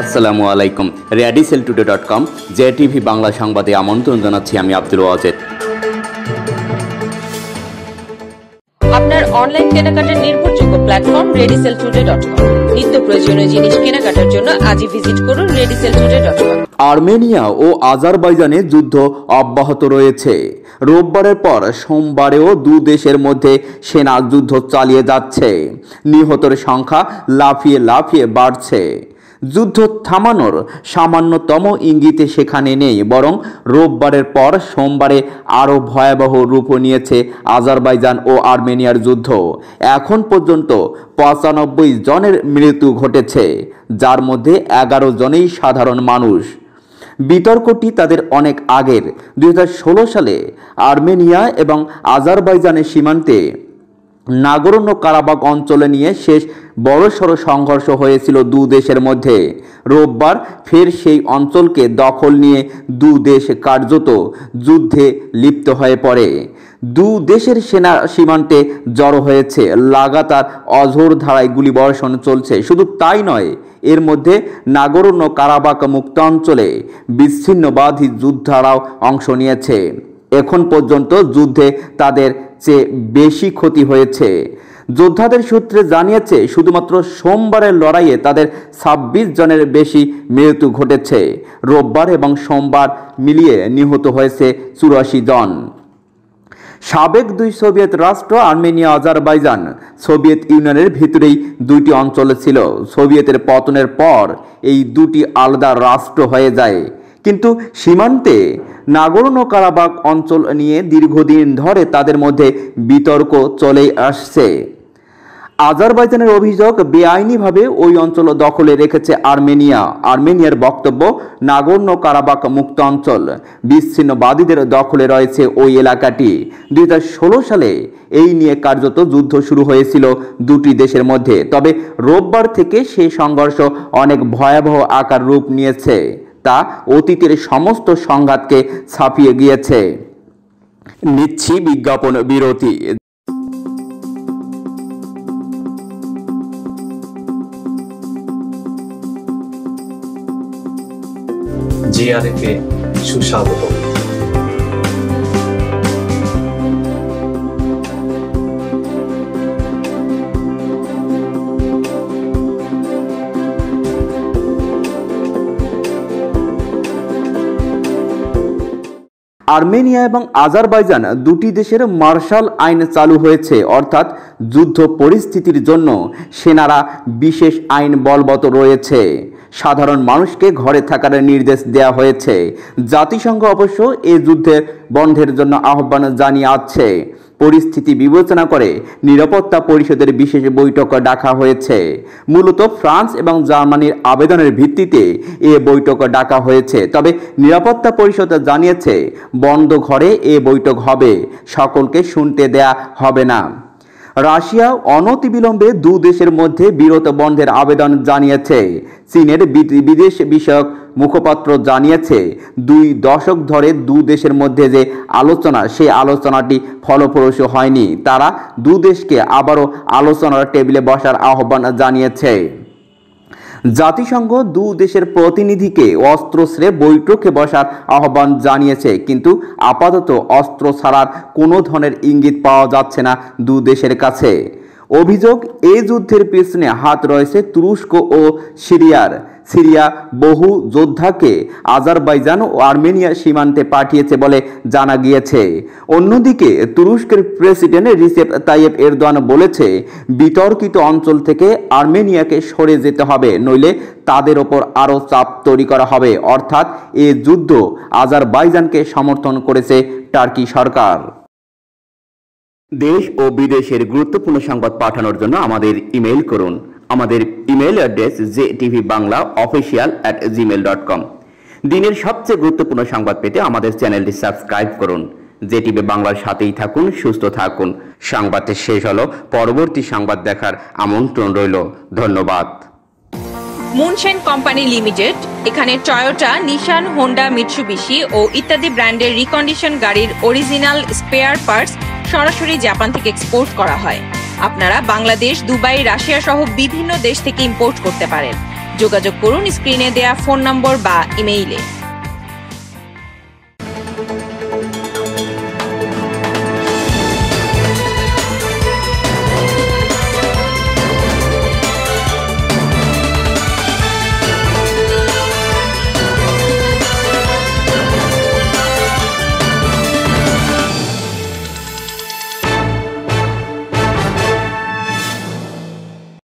আসসালামু আলাইকুম। Radisell today dot com J TV Bangla সংবাদে আমন্ত্রণ জানাচ্ছি আমি আব্দুল ওয়াজেদ। আপনার অনলাইন কেনাকাটার নির্ভরযোগ্য platform Radisell today dot com. নিত্য প্রয়োজনীয় জিনিস কেনাকাটার জন্য আজই ভিজিট করুন Radisell today dot com. Armenia ও আজারবাইজানে যুদ্ধ অব্যাহত রয়েছে। রোববারের পর সোমবারেও দু দেশের মধ্যে সেনা যুদ্ধ চালিয়ে যাচ্ছে। নিহতের সংখ্যা লাফিয়ে লাফিয়ে বাড়ছে। যুদ্ধ থামানোর সামান্যতম ইঙ্গিতে সেখানে নেই, বরং রোববারের পর সোমবারে আরও ভয়াবহ রূপ নিয়েছে আজারবাইজান ও আর্মেনিয়ার যুদ্ধ। এখন পর্যন্ত পঁচানব্বই জনের মৃত্যু ঘটেছে, যার মধ্যে এগারো জনেই সাধারণ মানুষ। বিতর্কটি তাদের অনেক আগের দু হাজার ষোলো সালে আর্মেনিয়া এবং আজারবাইজানের সীমান্তে। নাগরণ্য কারাবাগ অঞ্চলে নিয়ে শেষ বড়সড় সংঘর্ষ হয়েছিল দু দেশের মধ্যে। রোববার ফের সেই অঞ্চলকে দখল নিয়ে দু দেশ কার্যত যুদ্ধে লিপ্ত হয়ে পড়ে। দু দেশের সেনা সীমান্তে জড়ো হয়েছে। লাগাতার অঝোর ধারায় গুলি গুলিবর্ষণ চলছে। শুধু তাই নয়, এর মধ্যে নাগরণ্য কারাবাক মুক্ত অঞ্চলে বিচ্ছিন্নবাদী যুদ্ধারাও অংশ নিয়েছে। এখন পর্যন্ত যুদ্ধে তাদের চেয়ে বেশি ক্ষতি হয়েছে। যোদ্ধাদের সূত্রে জানিয়েছে, শুধুমাত্র সোমবারের লড়াইয়ে তাদের ছাব্বিশ জনের বেশি মৃত্যু ঘটেছে। রোববার এবং সোমবার মিলিয়ে নিহত হয়েছে চুরাশি জন। সাবেক দুই সোভিয়েত রাষ্ট্র, আর্মেনিয়া, আজারবাইজান, সোভিয়েত ইউনিয়নের ভিতরেই দুইটি অঞ্চল ছিল। সোভিয়েতের পতনের পর এই দুটি আলাদা রাষ্ট্র হয়ে যায়। কিন্তু সীমান্তে নাগরণ কারাবাগ অঞ্চল নিয়ে দীর্ঘদিন ধরে তাদের মধ্যে বিতর্ক চলে আসছে। আজারবাইজানের অভিযোগ বেআইনিভাবে ওই অঞ্চল দখলে রেখেছে আর্মেনিয়া। আর্মেনিয়ার বক্তব্য নাগর্ণ কারাবাক মুক্ত অঞ্চল। বিচ্ছিন্নবাদীদের দখলে রয়েছে ওই এলাকাটি। দুই সালে এই নিয়ে কার্যত যুদ্ধ শুরু হয়েছিল দুটি দেশের মধ্যে। তবে রোববার থেকে সেই সংঘর্ষ অনেক ভয়াবহ আকার রূপ নিয়েছে। তা অতীতের সমস্ত সংঘাতকে ছাপিয়ে গিয়েছে। নিচ্ছি বিজ্ঞাপন বিরতি। জিআরএফে সুস্বাগত আর্মেনিয়া এবং আজারবাইজান দুটি দেশের মার্শাল আইন চালু হয়েছে, অর্থাৎ যুদ্ধ পরিস্থিতির জন্য সেনারা বিশেষ আইন বলবত রয়েছে। সাধারণ মানুষকে ঘরে থাকার নির্দেশ দেওয়া হয়েছে। জাতিসংঘ অবশ্য এ যুদ্ধের বন্ধের জন্য আহ্বান জানিয়ে আছে পরিস্থিতি বিবেচনা করে নিরাপত্তা পরিষদের বিশেষ বৈঠক ডাকা হয়েছে। মূলত ফ্রান্স এবং জার্মানির আবেদনের ভিত্তিতে এ বৈঠক ডাকা হয়েছে। তবে নিরাপত্তা পরিষদ জানিয়েছে, বন্ধ ঘরে এ বৈঠক হবে। সকলকে শুনতে দেয়া হবে না। রাশিয়া অনতিবিলম্বে দু দেশের মধ্যে বিরত বন্ধের আবেদন জানিয়েছে। চীনের বিদেশ বিষয়ক মুখপাত্র জানিয়েছে, দুই দশক ধরে দু দেশের মধ্যে যে আলোচনা সেই আলোচনাটি ফলপ্রসূ হয়নি। তারা দু দেশকে আবারও আলোচনার টেবিলে বসার আহ্বান জানিয়েছে। জাতিসংঘ দু দেশের প্রতিনিধিকে অস্ত্র ছেড়ে বৈঠকে বসার আহ্বান জানিয়েছে, কিন্তু আপাতত অস্ত্র ছাড়ার কোনো ধরনের ইঙ্গিত পাওয়া যাচ্ছে না দু দেশের কাছে। অভিযোগ এই যুদ্ধের পিছনে হাত রয়েছে তুরস্ক ও সিরিয়ার। সিরিয়া বহু যোদ্ধাকে আজারবাইজান ও আর্মেনিয়া সীমান্তে পাঠিয়েছে বলে জানা গিয়েছে। অন্যদিকে তুরস্কের প্রেসিডেন্ট রিসেপ তাইয়েব এরদোয়ান বলেছে, বিতর্কিত অঞ্চল থেকে আর্মেনিয়াকে সরে যেতে হবে, নইলে তাদের ওপর আরও চাপ তৈরি করা হবে। অর্থাৎ এ যুদ্ধ আজারবাইজানকে সমর্থন করেছে টার্কি সরকার। দেশ ও বিদেশের গুরুত্বপূর্ণ সংবাদ পাঠানোর জন্য আমাদের ইমেইল করুন। আমাদের email address J TV Bangla official at Gmail dot com দিনের সবচেয়ে গুরুত্বপূর্ণ সংবাদ পেতে আমাদের চ্যানেলটি সাবস্ক্রাইব করুন। জে টিভি বাংলার সাথেই থাকুন, সুস্থ থাকুন। সংবাদটি শেষ হলো, পরবর্তী সংবাদ দেখার আমন্ত্রণ রইল। ধন্যবাদ। মুনশেন কোম্পানি লিমিটেড এখানে টয়োটা নিশান হোন্ডা মিৎসুবিশি ও ইত্যাদি ব্র্যান্ডের রিকন্ডিশন গাড়ির অরিজিনাল স্পেয়ার পার্টস সরাসরি জাপান থেকে এক্সপোর্ট করা হয়। আপনারা বাংলাদেশ, দুবাই, রাশিয়া সহ বিভিন্ন দেশ থেকে ইম্পোর্ট করতে পারেন। যোগাযোগ করুন স্ক্রিনে দেয়া ফোন নম্বর বা ইমেইলে